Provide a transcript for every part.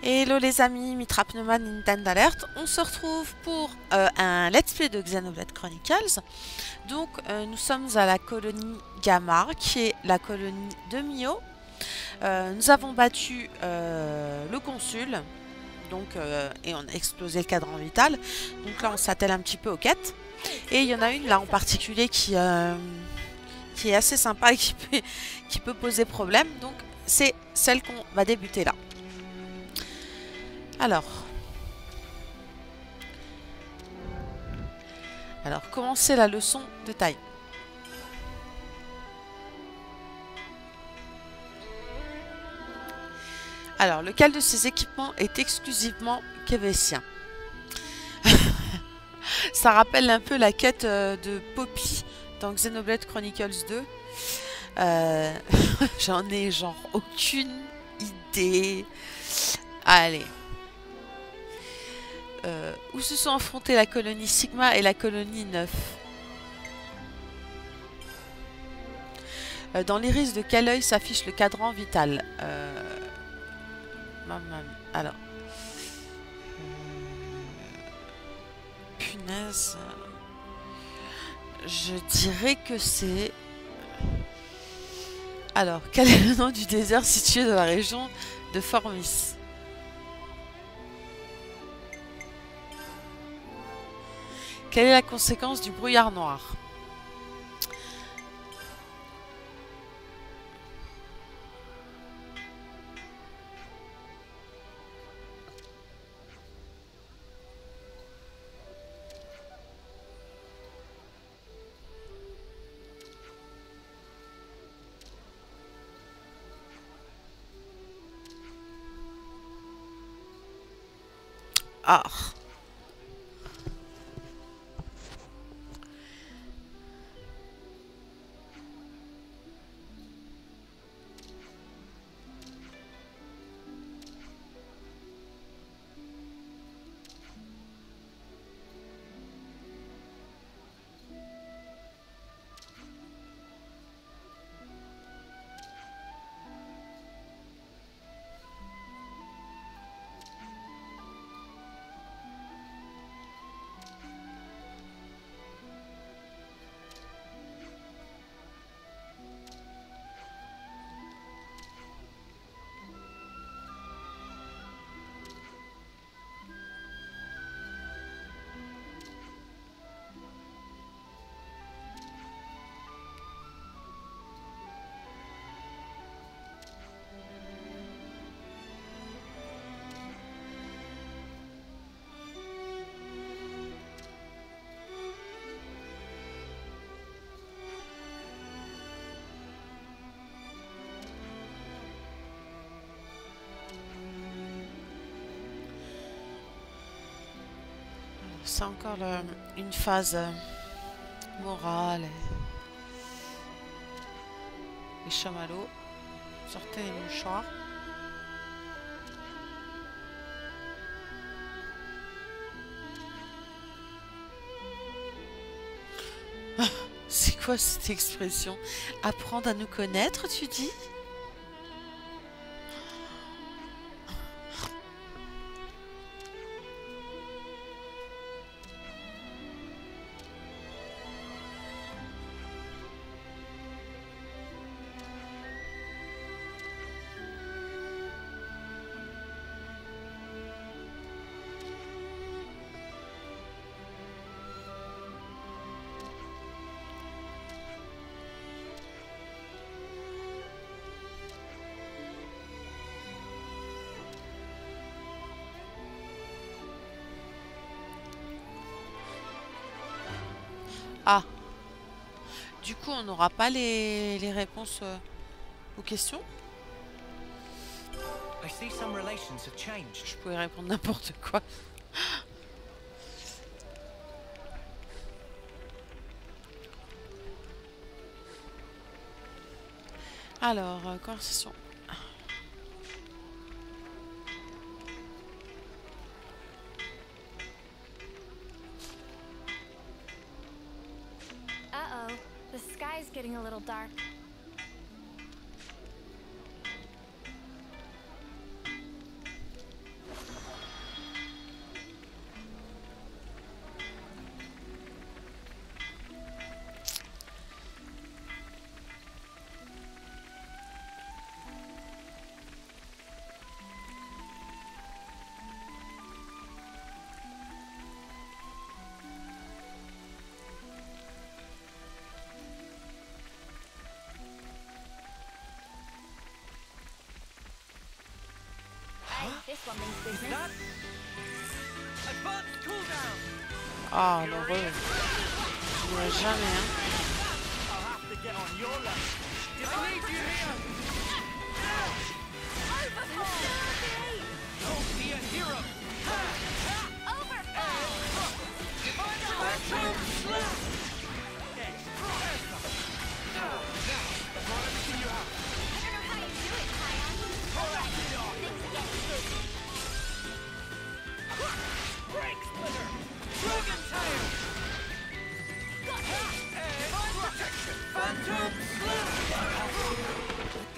Hello les amis, Mitra Pneuma Nintendo Alert. On se retrouve pour euh, un let's play de Xenoblade Chronicles. Donc euh, nous sommes à la colonie Gamar, qui est la colonie de Mio. Euh, nous avons battu le consul, donc, et on a explosé le cadran vital. Donc là on s'attelle un petit peu aux quêtes. Et il y en a une là en particulier qui, qui est assez sympa et peut, qui peut poser problème. Donc c'est celle qu'on va débuter là. Alors. Alors, commencer la leçon de taille? Alors, lequel de ces équipements est exclusivement québécien Ça rappelle un peu la quête euh, de Poppy dans Xenoblade Chronicles 2. Euh, j'en ai genre aucune idée. Allez. Euh, où se sont affrontés la colonie Sigma et la colonie 9 euh, Dans l'iris de quel œil s'affiche le cadran vital euh... Alors. Punaise. Je dirais que c'est... Alors, quel est le nom du désert situé dans la région de Formis? Quelle est la conséquence du brouillard noir? Ah c'est encore une phase euh, morale. Les chamallows. Sortez les mouchoirs. C'est quoi cette expression? Apprendre à nous connaître, tu dis? Ah Du coup, on n'aura pas les, les réponses euh, aux questions? Je pouvais répondre n'importe quoi. Alors, euh, conversation. Getting a little dark. swimming's business. That advanced cooldown. Ah, ne jamais, hein. I'll have to get on your level. You here.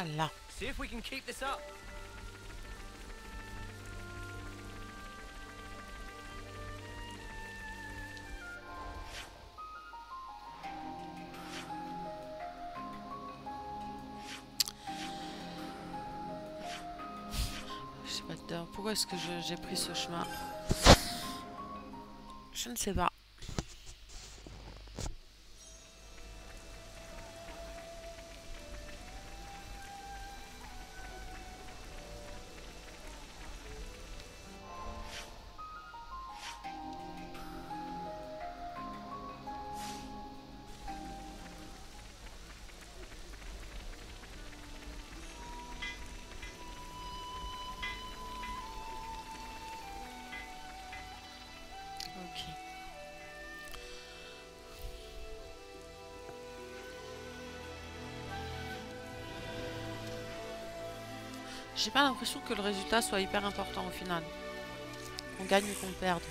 Voilà. Je sais pas dedans. Pourquoi est-ce que j'ai pris ce chemin? Je ne sais pas. J'ai pas l'impression que le résultat soit hyper important au final. Qu'on gagne ou qu'on perde.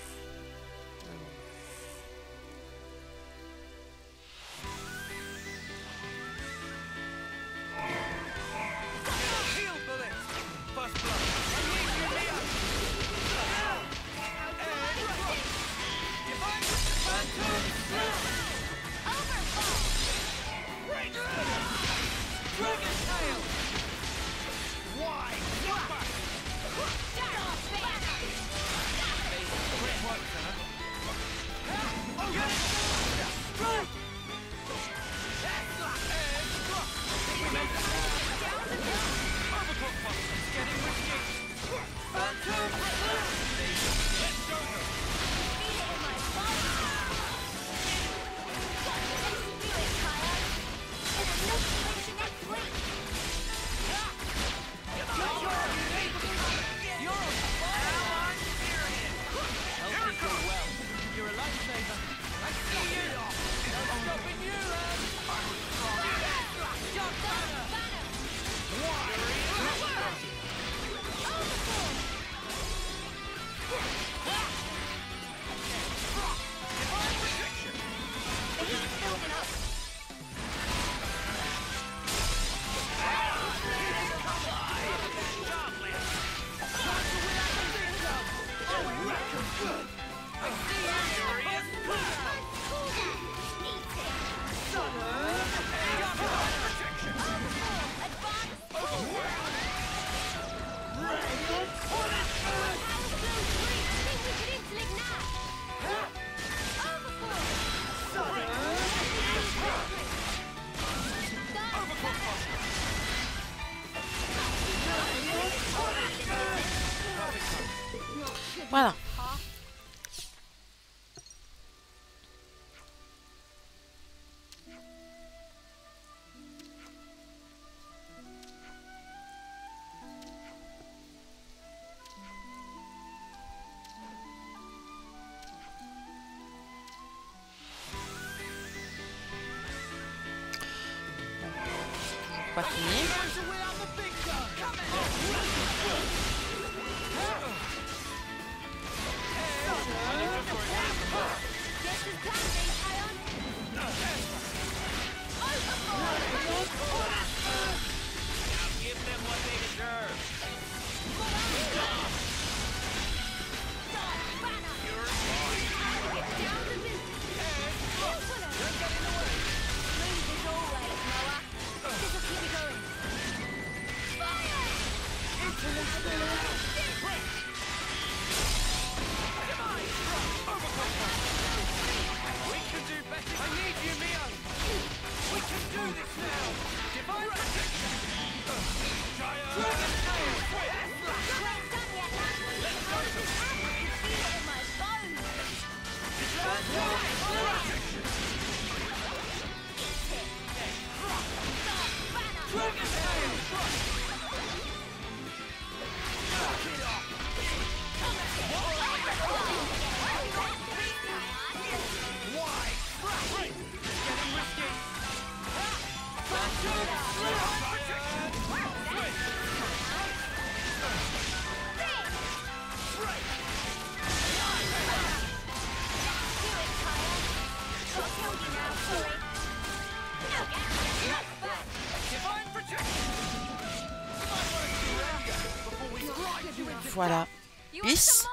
aqui. Voilà. Bis.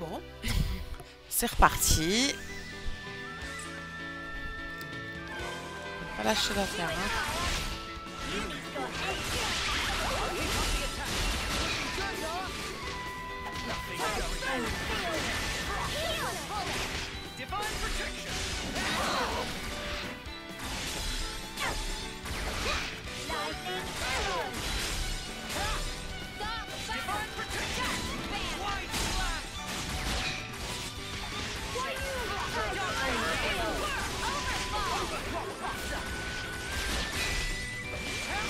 Bon, c'est reparti. Teraz się rozmiana. Divine protection!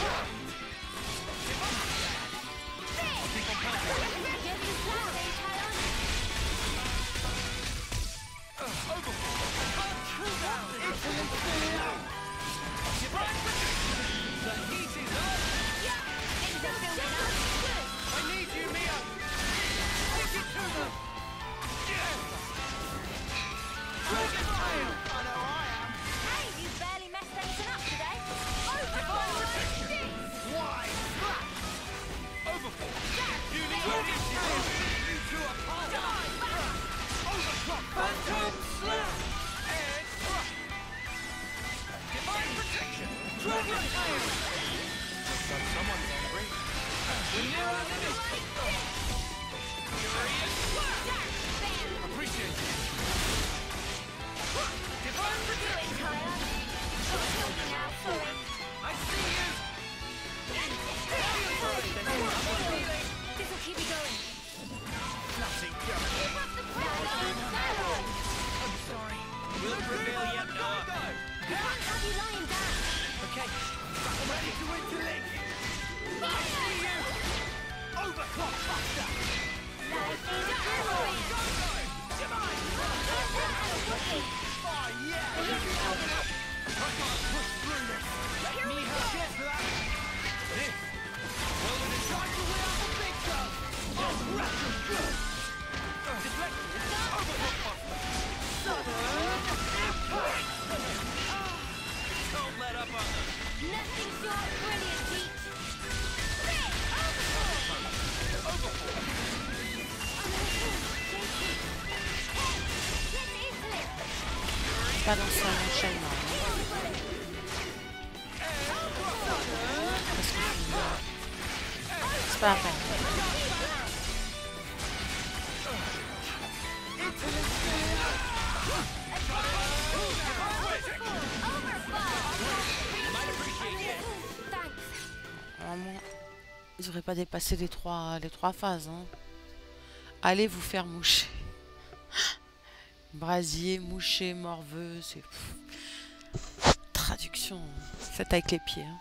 Huh? Ready to interlink! I see you! Overclock faster! Life is pas lancer un enchaînement. hein. C'est pas la ils auraient pas dépassé les trois, les trois phases. hein. Allez vous faire moucher. Brasier, moucher, morveux, c'est... Traduction faite avec les pieds. hein.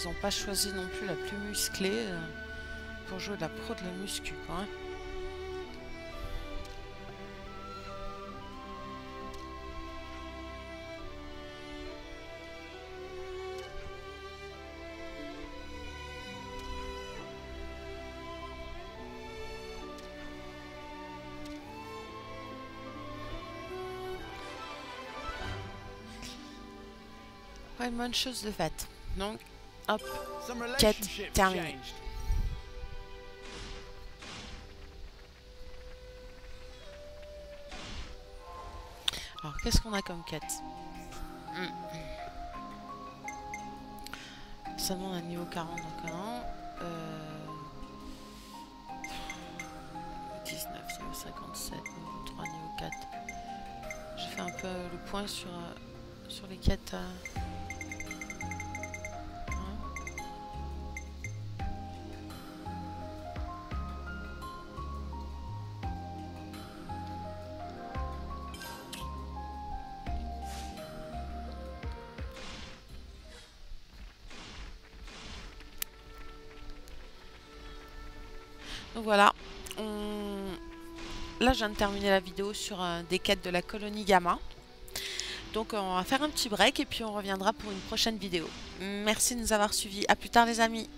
Ils n'ont pas choisi non plus la plus musclée euh, pour jouer de la pro de la muscu. Hein. Ouais, bonne chose de faite. Donc, hop, Quête terminée. Alors, qu'est-ce qu'on a comme quête Hmm. Seulement un niveau 40, donc un. Euh... 19, niveau 57, niveau 3, niveau 4. J'ai fait un peu le point sur, euh, sur les quêtes. euh. Donc voilà, là je viens de terminer la vidéo sur euh, des quêtes de la colonie Gamma. Donc on va faire un petit break et puis on reviendra pour une prochaine vidéo. Merci de nous avoir suivis. À plus tard les amis.